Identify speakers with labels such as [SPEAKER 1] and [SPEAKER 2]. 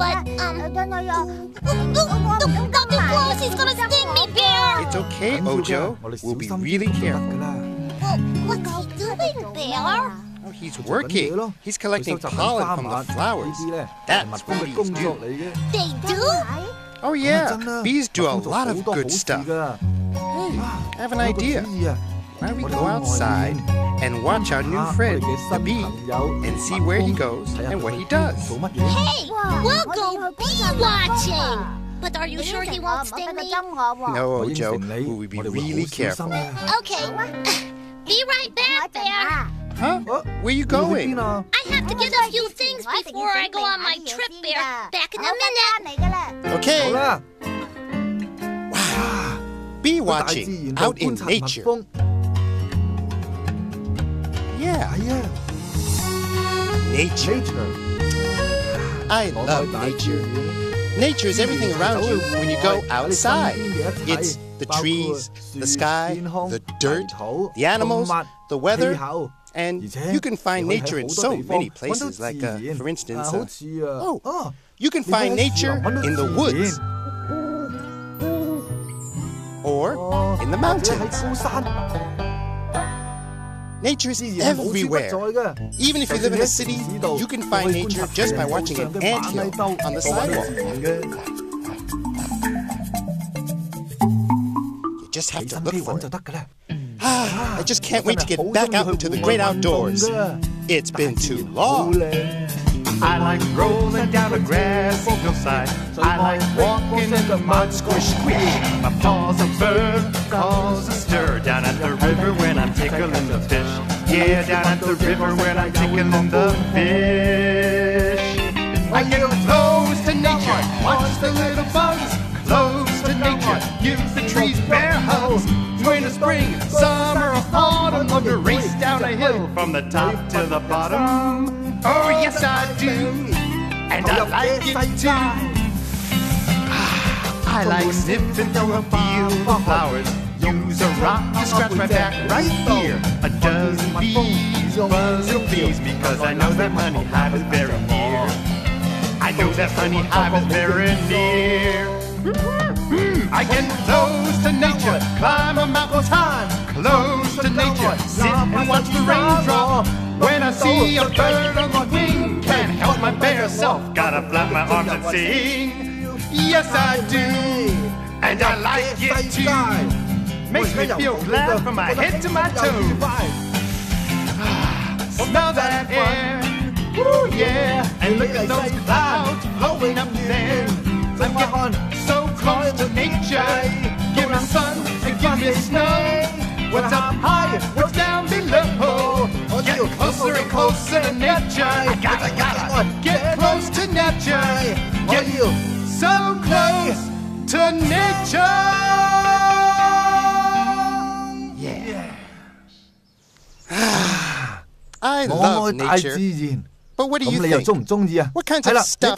[SPEAKER 1] but, um... No, no, he's gonna sting me, Bear!
[SPEAKER 2] It's okay, Ojo. We'll be really careful.
[SPEAKER 1] What's he doing, Bear?
[SPEAKER 2] He's working. He's collecting pollen from the flowers. That's what bees do.
[SPEAKER 1] They do?
[SPEAKER 2] Oh, yeah. Bees do a lot of good stuff. I have an idea. Why don't we go outside and watch our new friend, the bee, and see where he goes and what he does?
[SPEAKER 1] Hey, we'll go bee watching. But are you sure he won't sting me?
[SPEAKER 2] No, Ojo. We'll be really careful.
[SPEAKER 1] Okay. Be right back, Bear.
[SPEAKER 2] Huh? Where you going?
[SPEAKER 1] I have to get a few things before I go on my trip, Bear. Back in a minute.
[SPEAKER 2] Okay. Wow. Bee watching out in nature. Yeah, nature. I love nature. Nature is everything around you when you go outside. It's the trees, the sky, the dirt, the animals, the weather, and you can find nature in so many places. Like, uh, for instance, uh, oh, you can find nature in the woods. or in the mountains. Nature is everywhere. Even if you live in a city, you can find nature just by watching an anthill on the sidewalk. You just have to look for it. Ah, I just can't wait to get back out into the great outdoors. It's been too long.
[SPEAKER 3] I like rolling down a grassy hillside. I like walking in the mud, squish, squish. My paws are burn, cause a stir down at the river when I'm tickling the fish. Yeah, down at the river when I'm tickling the fish. I get close to nature, watch the little bugs. Close to nature, give the trees bear hugs. Winter, spring, summer, autumn, love to race down a hill from the top to the bottom. Oh, yes, I do. And I like it too. Ah, I like sniffing through a field of flowers. Use a rock to scratch my back right here. A dozen bees buzz and please me because I know that honey hive is very near. I know that honey hive is very near. I get close to nature, climb a mountain high, close to nature, sit and watch the rain drop. When I see a bird on the wing, can't help my bear self, gotta flap my arms and sing. Yes, I do, and I like it too. Makes me feel glad from my head to my toes. Ah, smell that air, ooh yeah, and look at those clouds floating up there. I'm getting so close to nature. Give me sun and give me snow. What's up high, what's down below? Get closer and closer to nature. I gotta, gotta get close to nature. Get so close to nature. Yeah.
[SPEAKER 2] I
[SPEAKER 4] 我
[SPEAKER 2] love
[SPEAKER 4] 爱大自
[SPEAKER 2] nature.
[SPEAKER 4] 然，
[SPEAKER 2] But what do
[SPEAKER 4] 咁
[SPEAKER 2] you
[SPEAKER 4] 你又
[SPEAKER 2] think?
[SPEAKER 4] 中唔中意啊？
[SPEAKER 2] What kinds
[SPEAKER 4] 系
[SPEAKER 2] of
[SPEAKER 4] 啦，
[SPEAKER 2] stuff